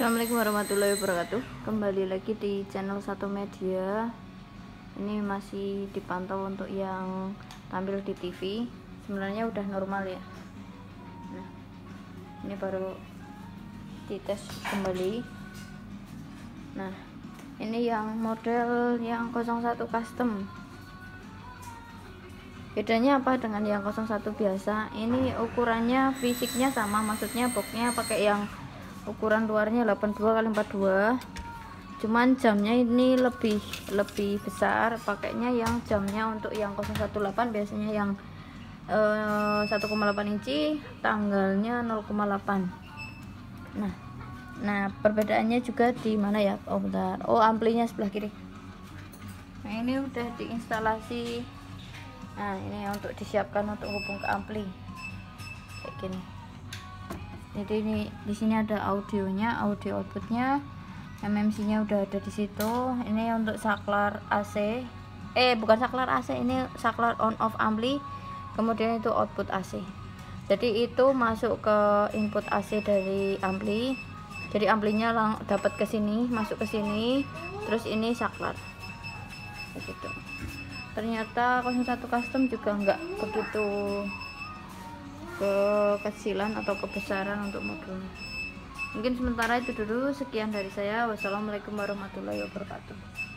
Assalamualaikum warahmatullahi wabarakatuh. Kembali lagi di channel Satu Media. Ini masih dipantau untuk yang tampil di TV Sebenarnya udah normal ya. Nah Ini baru dites kembali. Nah Ini yang model yang 01 custom Bedanya apa dengan yang 01 biasa? Ini ukurannya fisiknya sama Maksudnya boxnya pakai yang ukuran luarnya 82 kali 42 cuman jamnya ini lebih lebih besar pakainya yang jamnya untuk yang 018 biasanya yang eh, 1,8 inci tanggalnya 0,8 nah nah perbedaannya juga di mana ya? Oh bentar. Oh amplinya sebelah kiri. Nah ini udah diinstalasi nah ini untuk disiapkan untuk hubung ke ampli. Kayak gini. Jadi ini di sini ada audionya audio outputnya MMC nya udah ada di situ. Ini untuk saklar AC eh bukan saklar AC ini saklar on off ampli. Kemudian itu output AC jadi itu masuk ke input AC dari ampli. Jadi amplinya lang dapat ke sini masuk ke sini. Terus ini saklar. Begitu ternyata 01 custom juga enggak begitu kekecilan atau kebesaran untuk modulnya mungkin sementara itu dulu. Sekian dari saya. Wassalamualaikum warahmatullahi wabarakatuh